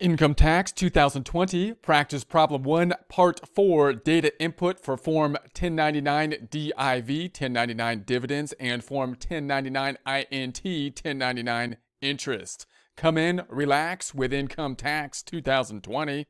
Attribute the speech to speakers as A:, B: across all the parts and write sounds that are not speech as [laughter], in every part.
A: Income Tax 2020, Practice Problem 1, Part 4, Data Input for Form 1099 DIV, 1099 Dividends, and Form 1099 INT, 1099 Interest. Come in, relax with Income Tax 2020.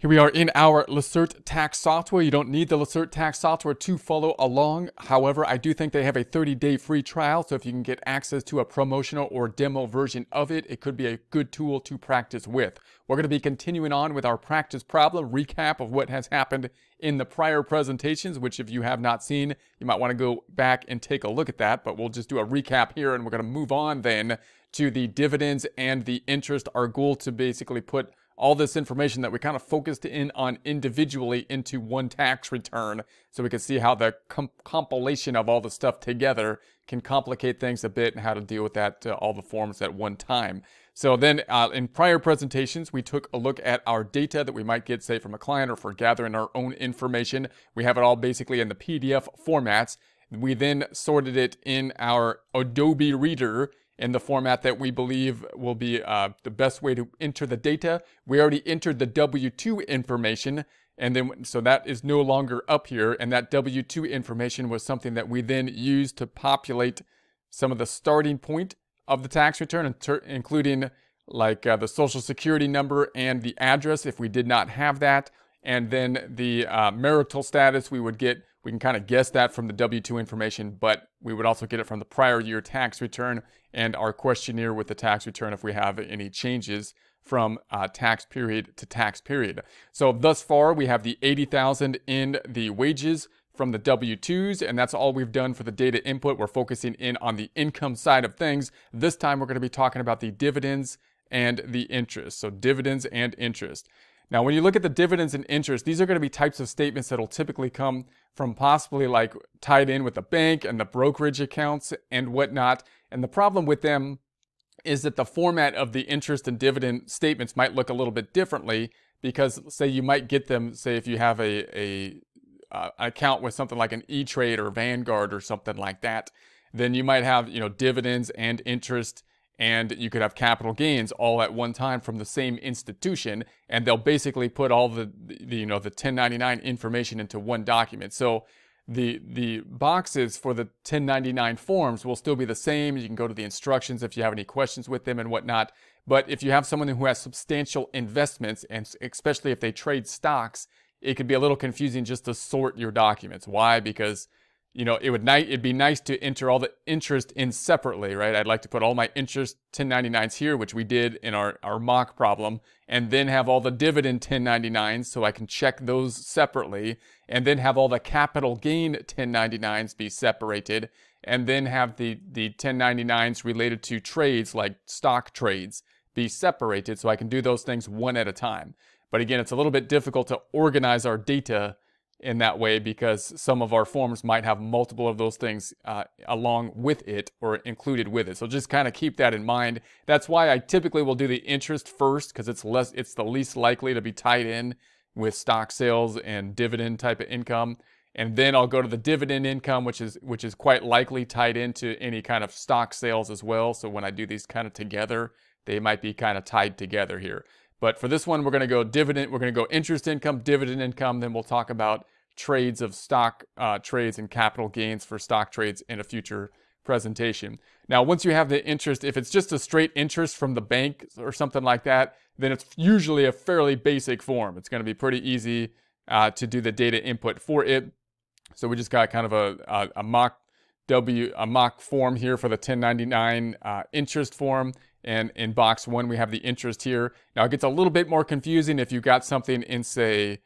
A: Here we are in our Lacerte tax software. You don't need the Lacerte tax software to follow along. However, I do think they have a 30-day free trial, so if you can get access to a promotional or demo version of it, it could be a good tool to practice with. We're going to be continuing on with our practice problem recap of what has happened in the prior presentations, which if you have not seen, you might want to go back and take a look at that, but we'll just do a recap here and we're going to move on then to the dividends and the interest. Our goal to basically put all this information that we kind of focused in on individually into one tax return so we can see how the com compilation of all the stuff together can complicate things a bit and how to deal with that uh, all the forms at one time. So then uh, in prior presentations, we took a look at our data that we might get, say, from a client or for gathering our own information. We have it all basically in the PDF formats. We then sorted it in our Adobe Reader in the format that we believe will be uh, the best way to enter the data. We already entered the W-2 information, and then so that is no longer up here. And that W-2 information was something that we then used to populate some of the starting point of the tax return, including like uh, the social security number and the address if we did not have that. And then the uh, marital status, we would get we can kind of guess that from the W-2 information, but we would also get it from the prior year tax return and our questionnaire with the tax return if we have any changes from uh, tax period to tax period. So thus far, we have the 80,000 in the wages from the W-2s, and that's all we've done for the data input. We're focusing in on the income side of things. This time, we're going to be talking about the dividends and the interest. So dividends and interest. Now, when you look at the dividends and interest, these are going to be types of statements that will typically come from possibly like tied in with the bank and the brokerage accounts and whatnot. And the problem with them is that the format of the interest and dividend statements might look a little bit differently because say you might get them, say if you have a, a uh, account with something like an E-Trade or Vanguard or something like that, then you might have, you know, dividends and interest and you could have capital gains all at one time from the same institution and they'll basically put all the, the, you know the 1099 information into one document. So the the boxes for the 1099 forms will still be the same. You can go to the instructions if you have any questions with them and whatnot. But if you have someone who has substantial investments and especially if they trade stocks it could be a little confusing just to sort your documents. Why? Because you know, it would ni- it'd be nice to enter all the interest in separately, right? I'd like to put all my interest 1099s here, which we did in our, our mock problem, and then have all the dividend 1099s so I can check those separately, and then have all the capital gain 1099s be separated, and then have the, the 1099s related to trades like stock trades be separated so I can do those things one at a time. But again, it's a little bit difficult to organize our data in that way because some of our forms might have multiple of those things uh, along with it or included with it. So just kind of keep that in mind. That's why I typically will do the interest first because it's less, it's the least likely to be tied in with stock sales and dividend type of income. And then I'll go to the dividend income, which is which is quite likely tied into any kind of stock sales as well. So when I do these kind of together, they might be kind of tied together here. But for this one, we're going to go dividend, we're going to go interest income, dividend income, then we'll talk about trades of stock uh, trades and capital gains for stock trades in a future presentation. Now, once you have the interest, if it's just a straight interest from the bank or something like that, then it's usually a fairly basic form. It's going to be pretty easy uh, to do the data input for it. So we just got kind of a, a, a mock W, a mock form here for the 1099 uh, interest form. And in box one, we have the interest here. Now it gets a little bit more confusing if you got something in, say,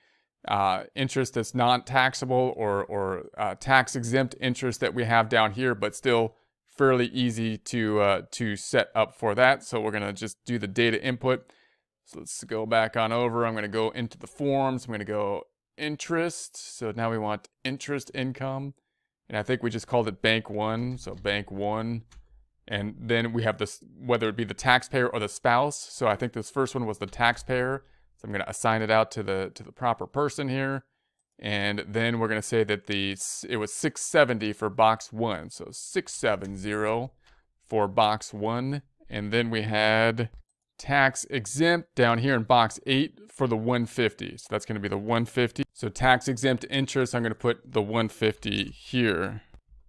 A: uh, interest that's non-taxable or, or uh, tax exempt interest that we have down here, but still fairly easy to, uh, to set up for that. So we're gonna just do the data input. So let's go back on over. I'm gonna go into the forms. I'm gonna go interest. So now we want interest income. And I think we just called it bank one. So bank one and then we have this, whether it be the taxpayer or the spouse. So I think this first one was the taxpayer. So I'm going to assign it out to the to the proper person here. And then we're going to say that the it was 670 for box one. So 670 for box one. And then we had tax exempt down here in box 8 for the 150. So that's going to be the 150. So tax exempt interest, I'm going to put the 150 here.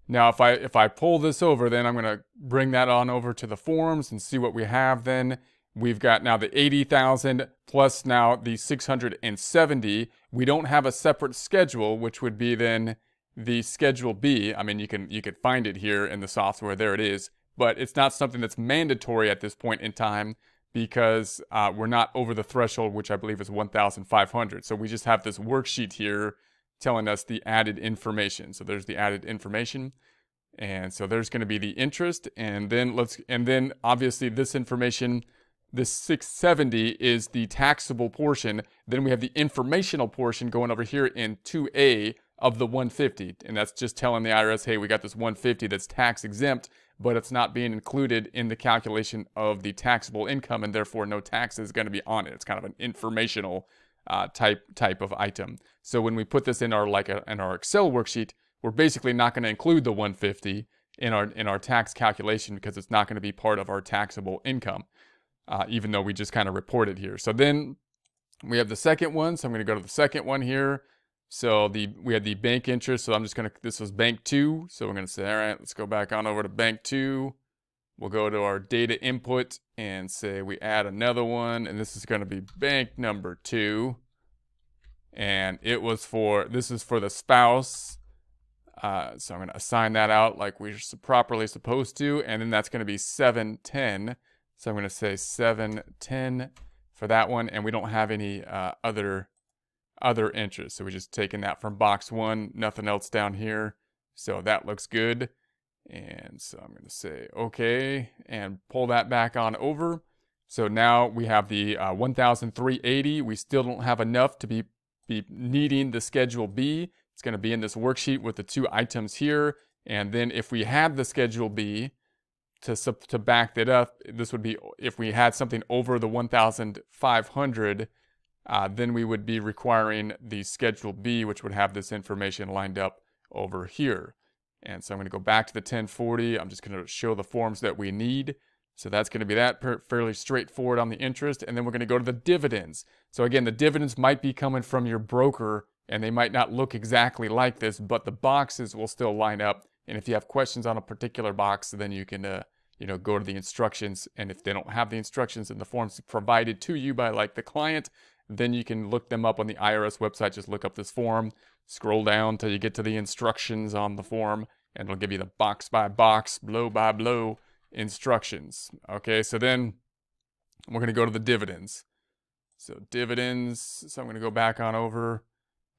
A: Now, if I if I pull this over, then I'm going to bring that on over to the forms and see what we have then. We've got now the 80,000 plus now the 670. We don't have a separate schedule, which would be then the schedule B. I mean, you can you could find it here in the software. There it is. But it's not something that's mandatory at this point in time because uh, we're not over the threshold, which I believe is 1,500. So we just have this worksheet here telling us the added information. So there's the added information. And so there's going to be the interest. And then let's, and then obviously this information, this 670 is the taxable portion. Then we have the informational portion going over here in 2A of the 150. And that's just telling the IRS, hey, we got this 150 that's tax exempt but it's not being included in the calculation of the taxable income, and therefore no tax is going to be on it. It's kind of an informational uh, type type of item. So when we put this in our like a, in our Excel worksheet, we're basically not going to include the 150 in our in our tax calculation because it's not going to be part of our taxable income, uh, even though we just kind of report it here. So then we have the second one. So I'm going to go to the second one here. So the we had the bank interest. So I'm just going to, this was bank two. So we're going to say, all right, let's go back on over to bank two. We'll go to our data input and say we add another one. And this is going to be bank number two. And it was for, this is for the spouse. Uh, so I'm to assign that out like we're properly supposed to. And then that's going to be 710. So I'm going to say 710 for that one. And we don't have any uh, other other interest. So we're just taking that from box one, nothing else down here. So that looks good. And so I'm going to say okay and pull that back on over. So now we have the uh, 1,380. We still don't have enough to be, be needing the Schedule B. It's going to be in this worksheet with the two items here. And then if we had the Schedule B to, to back that up, this would be if we had something over the 1,500, uh, then we would be requiring the Schedule B, which would have this information lined up over here. And so I'm going to go back to the 1040. I'm just going to show the forms that we need. So that's going to be that fairly straightforward on the interest. And then we're going to go to the dividends. So again, the dividends might be coming from your broker and they might not look exactly like this, but the boxes will still line up. And if you have questions on a particular box, then you can, uh, you know, go to the instructions. And if they don't have the instructions in the forms provided to you by like the client, then you can look them up on the IRS website. Just look up this form, scroll down till you get to the instructions on the form, and it'll give you the box by box, blow by blow instructions. Okay, so then we're going to go to the dividends. So dividends, so I'm going to go back on over.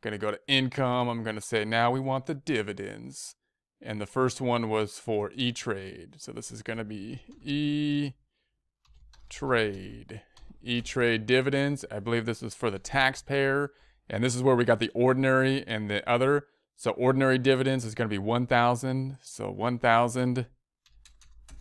A: Going to go to income. I'm going to say now we want the dividends. And the first one was for E-Trade. So this is going to be E-Trade. E-Trade dividends. I believe this is for the taxpayer. And this is where we got the ordinary and the other. So ordinary dividends is going to be 1,000. So 1,000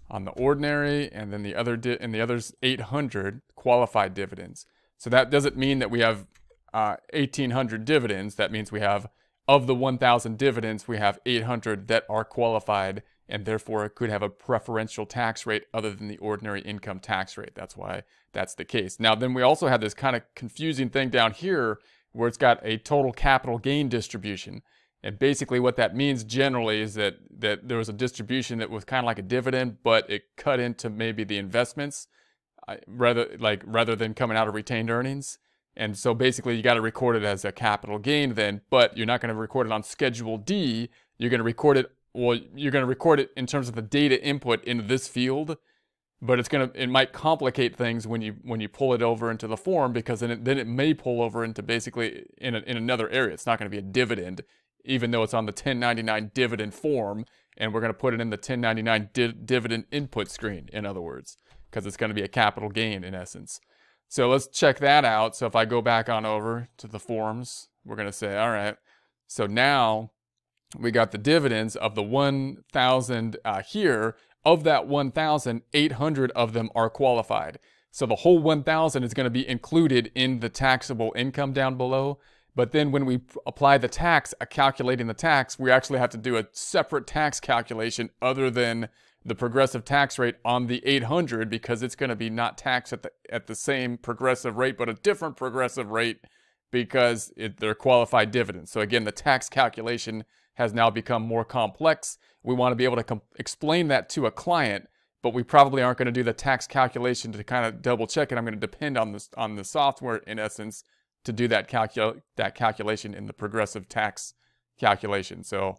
A: on the ordinary, and then the other and the others 800 qualified dividends. So that doesn't mean that we have uh, 1,800 dividends. That means we have of the 1,000 dividends, we have 800 that are qualified and therefore it could have a preferential tax rate other than the ordinary income tax rate. That's why that's the case. Now, then we also have this kind of confusing thing down here where it's got a total capital gain distribution. And basically what that means generally is that, that there was a distribution that was kind of like a dividend, but it cut into maybe the investments uh, rather like rather than coming out of retained earnings. And so basically you got to record it as a capital gain then, but you're not going to record it on Schedule D. You're going to record it well, you're going to record it in terms of the data input into this field, but it's going to it might complicate things when you when you pull it over into the form because then it, then it may pull over into basically in a, in another area. It's not going to be a dividend, even though it's on the 1099 dividend form, and we're going to put it in the 1099 di dividend input screen. In other words, because it's going to be a capital gain in essence. So let's check that out. So if I go back on over to the forms, we're going to say, all right. So now we got the dividends of the 1,000 uh, here. Of that 1,000, 800 of them are qualified. So the whole 1,000 is going to be included in the taxable income down below. But then when we apply the tax, uh, calculating the tax, we actually have to do a separate tax calculation other than the progressive tax rate on the 800 because it's going to be not taxed at the at the same progressive rate but a different progressive rate because it, they're qualified dividends. So again, the tax calculation has now become more complex. We want to be able to explain that to a client, but we probably aren't going to do the tax calculation to kind of double check it. I'm going to depend on this on the software in essence to do that calcul that calculation in the progressive tax calculation. So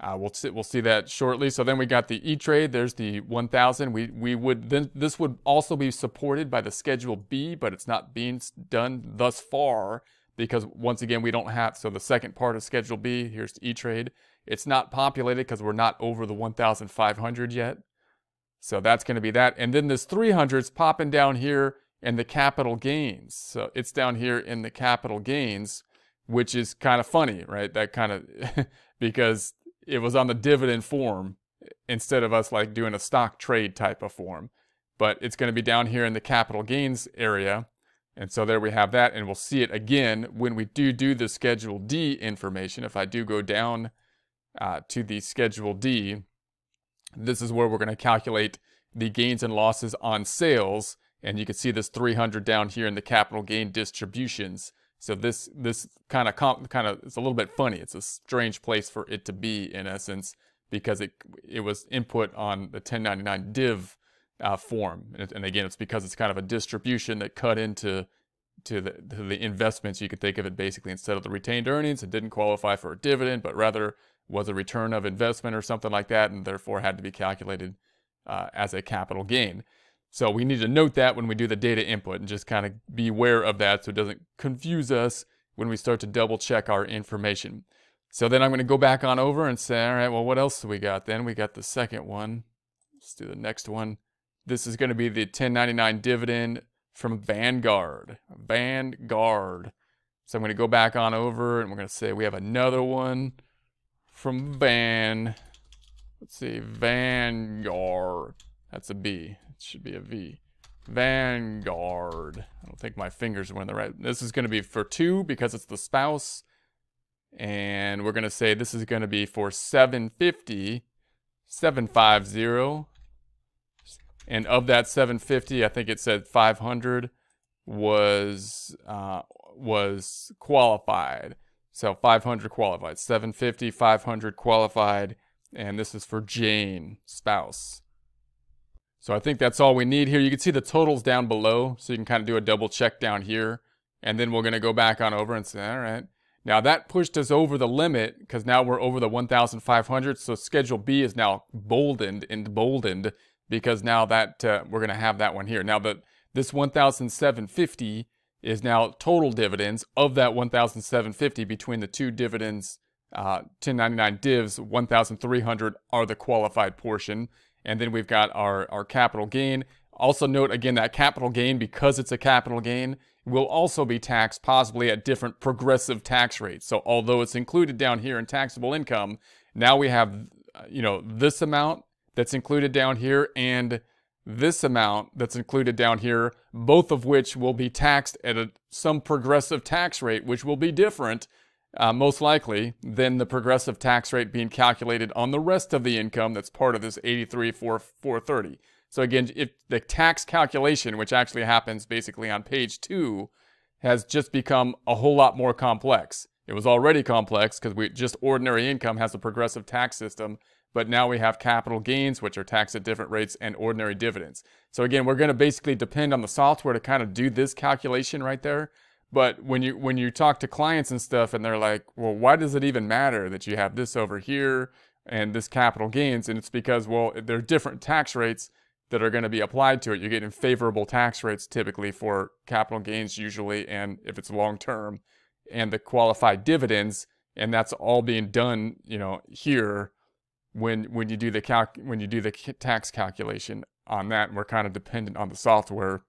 A: uh, we'll see, we'll see that shortly. So then we got the E-Trade. There's the 1,000. We we would then this would also be supported by the Schedule B, but it's not being done thus far because once again we don't have. So the second part of Schedule B here's E-Trade. It's not populated because we're not over the 1,500 yet. So that's going to be that. And then this 300 is popping down here in the capital gains. So it's down here in the capital gains, which is kind of funny, right? That kind of [laughs] because it was on the dividend form instead of us like doing a stock trade type of form. But it's going to be down here in the capital gains area. And so there we have that. And we'll see it again when we do do the Schedule D information. If I do go down uh, to the Schedule D, this is where we're going to calculate the gains and losses on sales. And you can see this 300 down here in the capital gain distributions. So this this kind of comp kind of it's a little bit funny. It's a strange place for it to be in essence because it it was input on the 1099 div uh, form, and, and, again, it's because it's kind of a distribution that cut into to the, to the investments. You could think of it basically instead of the retained earnings, it didn't qualify for a dividend, but rather was a return of investment or something like that, and therefore had to be calculated uh, as a capital gain. So we need to note that when we do the data input and just kind of be aware of that so it doesn't confuse us when we start to double check our information. So then I'm going to go back on over and say, all right, well, what else do we got then? We got the second one. Let's do the next one. This is going to be the 1099 dividend from Vanguard. Vanguard. So I'm going to go back on over and we're going to say we have another one from Van. Let's see, Vanguard. That's a B It should be a V. Vanguard. I don't think my fingers were in the right. This is going to be for two because it's the spouse. And we're going to say this is going to be for 750, 750. And of that 750, I think it said 500 was uh, was qualified. So 500 qualified, 750, 500 qualified, and this is for Jane, spouse. So I think that's all we need here. You can see the totals down below, so you can kind of do a double check down here. And then we're going to go back on over and say, all right. Now that pushed us over the limit because now we're over the 1,500. So Schedule B is now boldened and boldened because now that uh, we're going to have that one here. Now that this 1,750 is now total dividends of that 1,750 between the two dividends, uh, 1099 divs, 1,300 are the qualified portion. And then we've got our, our capital gain. Also note again that capital gain, because it's a capital gain, will also be taxed possibly at different progressive tax rates. So although it's included down here in taxable income, now we have, you know, this amount that's included down here and this amount that's included down here, both of which will be taxed at a, some progressive tax rate, which will be different uh, most likely, than the progressive tax rate being calculated on the rest of the income that's part of this 83 430. So again, if the tax calculation, which actually happens basically on page two, has just become a whole lot more complex. It was already complex because we just ordinary income has a progressive tax system, but now we have capital gains, which are taxed at different rates, and ordinary dividends. So again, we're going to basically depend on the software to kind of do this calculation right there. But when you when you talk to clients and stuff, and they're like, "Well, why does it even matter that you have this over here and this capital gains?" And it's because, well, there are different tax rates that are going to be applied to it. You're getting favorable tax rates typically for capital gains, usually, and if it's long term, and the qualified dividends, and that's all being done, you know, here when when you do the calc when you do the tax calculation on that. We're kind of dependent on the software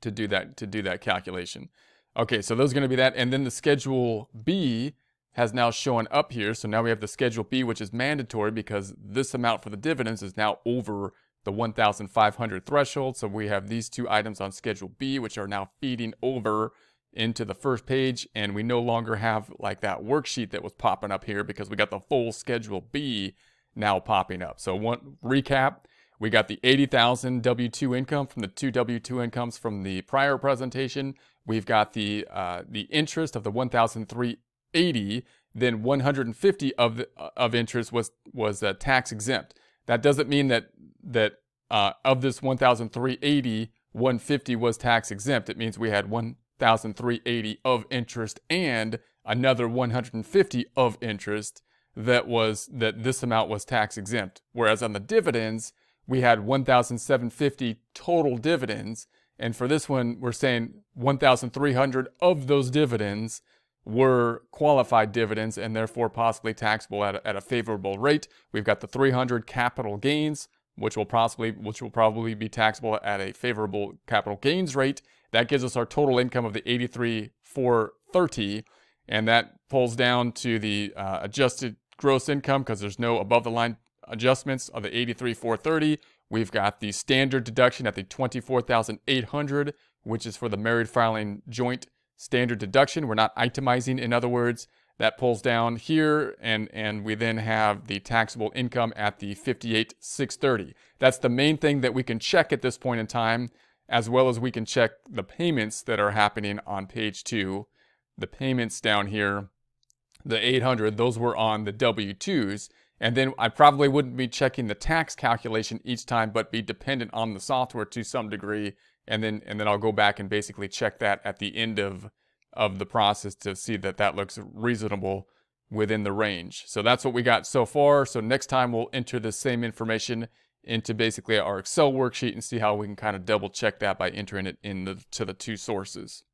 A: to do that to do that calculation. Okay, so those are going to be that. And then the Schedule B has now shown up here. So now we have the Schedule B, which is mandatory because this amount for the dividends is now over the 1,500 threshold. So we have these two items on Schedule B, which are now feeding over into the first page. And we no longer have like that worksheet that was popping up here because we got the full Schedule B now popping up. So one recap, we got the 80,000 W2 income from the two W2 incomes from the prior presentation. We've got the uh, the interest of the 1,380. Then 150 of the, uh, of interest was was uh, tax exempt. That doesn't mean that that uh, of this 1,380, 150 was tax exempt. It means we had 1,380 of interest and another 150 of interest that was that this amount was tax exempt. Whereas on the dividends, we had 1,750 total dividends. And for this one, we're saying 1,300 of those dividends were qualified dividends and therefore possibly taxable at a, at a favorable rate. We've got the 300 capital gains, which will possibly which will probably be taxable at a favorable capital gains rate. That gives us our total income of the 83,430, and that pulls down to the uh, adjusted gross income because there's no above the line adjustments of the 83,430. We've got the standard deduction at the 24,800, which is for the married filing joint standard deduction. We're not itemizing, in other words, that pulls down here, and, and we then have the taxable income at the 58,630. That's the main thing that we can check at this point in time, as well as we can check the payments that are happening on page two. The payments down here, the 800, those were on the W-2s. And then I probably wouldn't be checking the tax calculation each time, but be dependent on the software to some degree. And then, and then I'll go back and basically check that at the end of, of the process to see that that looks reasonable within the range. So that's what we got so far. So next time we'll enter the same information into basically our Excel worksheet and see how we can kind of double check that by entering it in the, to the two sources.